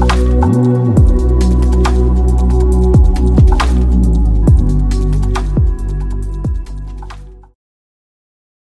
Bye.